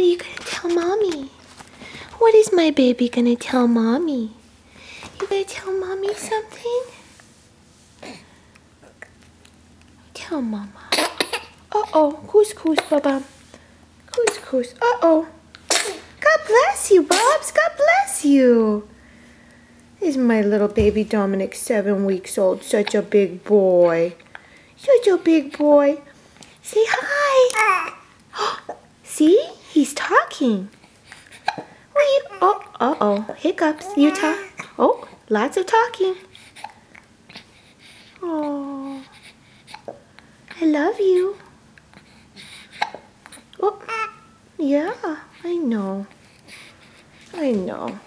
What are you gonna tell mommy? What is my baby gonna tell mommy? You gonna tell mommy something? Tell mama. Uh-oh, couscous, baba. Couscous, uh-oh. God bless you, Bobs. God bless you. Is my little baby Domenic seven weeks old. Such a big boy. Such a big boy. Say hi. See? He's talking. You, oh, uh-oh. Hiccups. You talk. Oh, lots of talking. Oh, I love you. Oh, yeah, I know. I know.